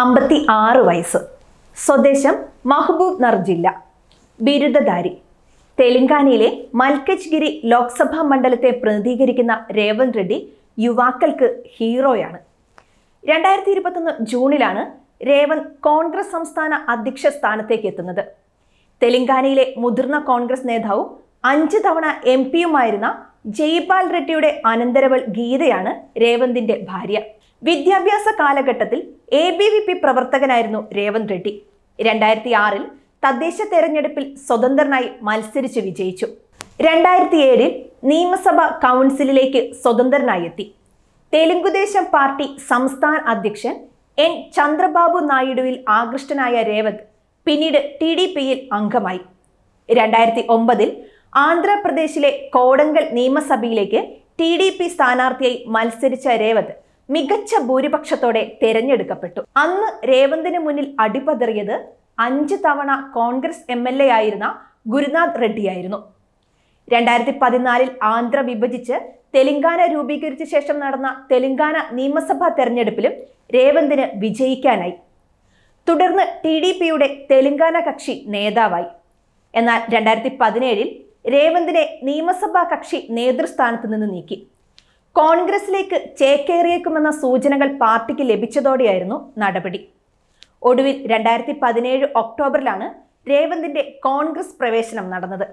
അമ്പത്തി ആറ് വയസ്സ്. സ്വദേശം മഹബൂബ് നർ ജില്ല. ബിരുദധാരി. തെലങ്കാനയിലെ മൽക്കജ്ഗിരി ലോക്സഭാ മണ്ഡലത്തെ പ്രതിനിധീകരിക്കുന്ന രേവന്ത് റെഡ്ഡി യുവാക്കൾക്ക് ഹീറോയാണ്. രണ്ടായിരത്തി ഇരുപത്തൊന്ന് ജൂണിലാണ് രേവന്ത് കോൺഗ്രസ് സംസ്ഥാന അധ്യക്ഷ സ്ഥാനത്തേക്ക് എത്തുന്നത്. തെലങ്കാനയിലെ മുതിർന്ന കോൺഗ്രസ് നേതാവും അഞ്ച് തവണ എം പിയുമായിരുന്ന ജയ്പാൽ റെഡ്ഡിയുടെ അനന്തരവൾ ഗീതയാണ് രേവന്തിന്റെ ഭാര്യ. വിദ്യാഭ്യാസ കാലഘട്ടത്തിൽ എ ബി വി പി പ്രവർത്തകനായിരുന്നു രേവന്ത് റെഡ്ഡി. രണ്ടായിരത്തി ആറിൽ തദ്ദേശ തെരഞ്ഞെടുപ്പിൽ സ്വതന്ത്രനായി മത്സരിച്ച് വിജയിച്ചു. രണ്ടായിരത്തി ഏഴിൽ നിയമസഭ കൗൺസിലിലേക്ക് സ്വതന്ത്രനായി എത്തി. തെലുങ്കുദേശം പാർട്ടി സംസ്ഥാന അധ്യക്ഷൻ എൻ ചന്ദ്രബാബു നായിഡുവിൽ ആകൃഷ്ടനായ രേവന്ത് പിന്നീട് ടി ഡി പിയിൽ അംഗമായി. രണ്ടായിരത്തി ഒമ്പതിൽ ആന്ധ്രാപ്രദേശിലെ കോടങ്കൽ നിയമസഭയിലേക്ക് ടി ഡി പി സ്ഥാനാർത്ഥിയായി മത്സരിച്ച രേവന്ത് മികച്ച ഭൂരിപക്ഷത്തോടെ തെരഞ്ഞെടുക്കപ്പെട്ടു. അന്ന് രേവന്തിന് മുന്നിൽ അടിപതറിയത് അഞ്ച് തവണ കോൺഗ്രസ് എം എൽ എ ആയിരുന്ന ഗുരുനാഥ് റെഡ്ഡിയായിരുന്നു. രണ്ടായിരത്തി പതിനാലിൽ ആന്ധ്ര വിഭജിച്ച് തെലങ്കാന രൂപീകരിച്ച ശേഷം നടന്ന തെലങ്കാന നിയമസഭാ തെരഞ്ഞെടുപ്പിലും രേവന്തിന് വിജയിക്കാനായി. തുടർന്ന് ടി ഡി പിയുടെ തെലങ്കാന കക്ഷി നേതാവായി. എന്നാൽ രണ്ടായിരത്തി പതിനേഴിൽ രേവന്തിനെ നിയമസഭാ കക്ഷി നേതൃസ്ഥാനത്ത് നിന്ന് നീക്കി. കോൺഗ്രസിലേക്ക് ചേക്കേറിയേക്കുമെന്ന സൂചനകൾ പാർട്ടിക്ക് ലഭിച്ചതോടെയായിരുന്നു നടപടി. ഒടുവിൽ രണ്ടായിരത്തി പതിനേഴ് ഒക്ടോബറിലാണ് രേവന്തിന്റെ കോൺഗ്രസ് പ്രവേശനം നടന്നത്.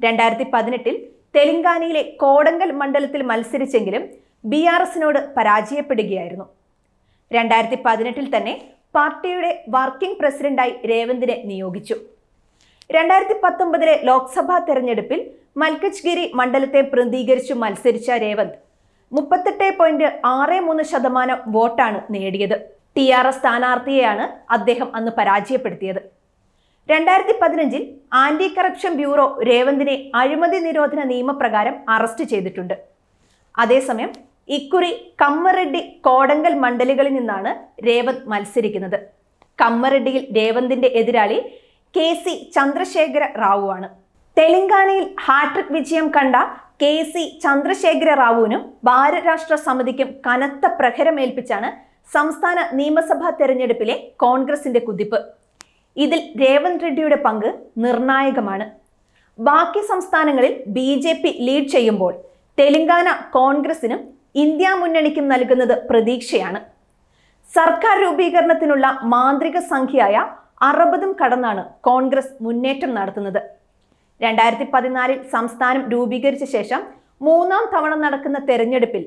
രണ്ടായിരത്തി പതിനെട്ടിൽ തെലങ്കാനയിലെ കോടങ്കൽ മണ്ഡലത്തിൽ മത്സരിച്ചെങ്കിലും ബി ആർ എസിനോട് പരാജയപ്പെടുകയായിരുന്നു. രണ്ടായിരത്തി പതിനെട്ടിൽ തന്നെ പാർട്ടിയുടെ വർക്കിംഗ് പ്രസിഡന്റായി രേവന്തിനെ നിയോഗിച്ചു. രണ്ടായിരത്തി പത്തൊമ്പതിലെ ലോക്സഭാ തെരഞ്ഞെടുപ്പിൽ മൽക്കജ്ഗിരി മണ്ഡലത്തെ പ്രതിനിധീകരിച്ചു മത്സരിച്ച രേവന്ത് മുപ്പത്തെട്ട് പോയിന്റ് ആറ് മൂന്ന് ശതമാനം വോട്ടാണ് നേടിയത്. ടി ആർ എസ് സ്ഥാനാർത്ഥിയെയാണ് അദ്ദേഹം അന്ന് പരാജയപ്പെടുത്തിയത്. രണ്ടായിരത്തി പതിനഞ്ചിൽ ആന്റി കറപ്ഷൻ ബ്യൂറോ രേവന്തിനെ അഴിമതി നിരോധന നിയമപ്രകാരം അറസ്റ്റ് ചെയ്തിട്ടുണ്ട്. അതേസമയം ഇക്കുറി കമ്മറെഡ്ഡി കോടങ്കൽ മണ്ഡലികളിൽ നിന്നാണ് രേവന്ത് മത്സരിക്കുന്നത്. കമ്മറെഡ്ഡിയിൽ രേവന്തിന്റെ എതിരാളി കെ സി ചന്ദ്രശേഖര റാവു ആണ് തെലങ്കാനയിൽ ഹാട്രിക് വിജയം കണ്ട കെ സി ചന്ദ്രശേഖര റാവുവിനും ഭാരരാഷ്ട്ര സമിതിക്കും കനത്ത പ്രഹരമേൽപ്പിച്ചാണ് സംസ്ഥാന നിയമസഭാ തെരഞ്ഞെടുപ്പിലെ കോൺഗ്രസിന്റെ കുതിപ്പ്. ഇതിൽ രേവന്ത് റെഡ്ഡിയുടെ പങ്ക് നിർണായകമാണ്. ബാക്കി സംസ്ഥാനങ്ങളിൽ ബി ജെ പി ലീഡ് ചെയ്യുമ്പോൾ തെലങ്കാന കോൺഗ്രസിനും ഇന്ത്യ മുന്നണിക്കും നൽകുന്നത് പ്രതീക്ഷയാണ്. സർക്കാർ രൂപീകരണത്തിനുള്ള മാന്ത്രിക സംഖ്യയായ അറുപതും കടന്നാണ് കോൺഗ്രസ് മുന്നേറ്റം നടത്തുന്നത്. രണ്ടായിരത്തി പതിനാലിൽ സംസ്ഥാനം രൂപീകരിച്ച ശേഷം മൂന്നാം തവണ നടക്കുന്ന തെരഞ്ഞെടുപ്പിൽ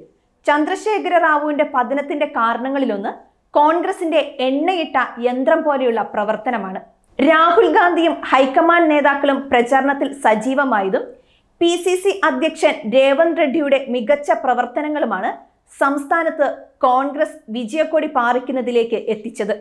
ചന്ദ്രശേഖര റാവുവിന്റെ പതനത്തിന്റെ കാരണങ്ങളിലൊന്ന് കോൺഗ്രസിന്റെ എണ്ണയിട്ട യന്ത്രം പോലെയുള്ള പ്രവർത്തനമാണ്. രാഹുൽ ഗാന്ധിയും ഹൈക്കമാൻഡ് നേതാക്കളും പ്രചാരണത്തിൽ സജീവമായതും പി സി സി അധ്യക്ഷൻ രേവന്ത് റെഡ്ഡിയുടെ മികച്ച പ്രവർത്തനങ്ങളുമാണ് സംസ്ഥാനത്ത് കോൺഗ്രസ് വിജയക്കൊടി പാറിക്കുന്നതിലേക്ക് എത്തിച്ചത്.